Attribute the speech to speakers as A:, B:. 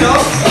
A: you know?